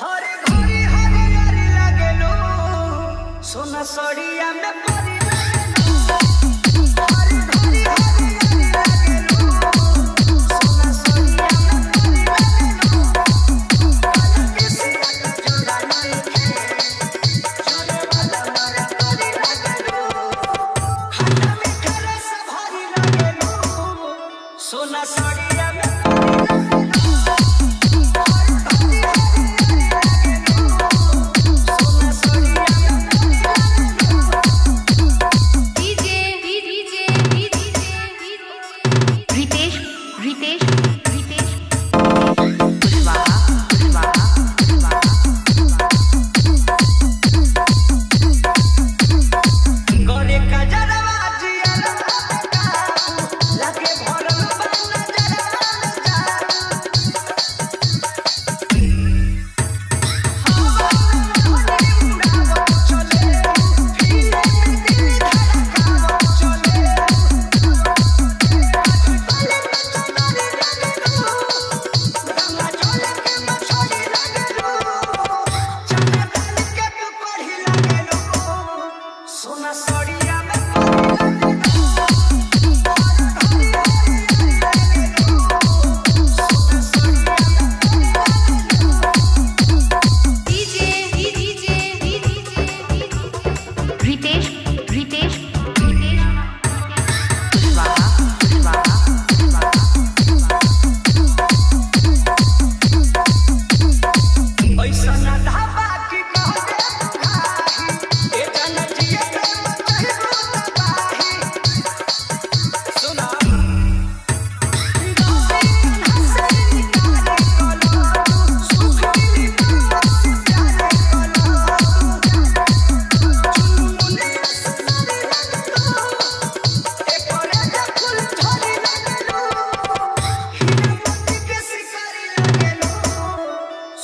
हर घड़ी हर यारी लगे लो सोना सड़िया में परी limites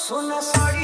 Son las.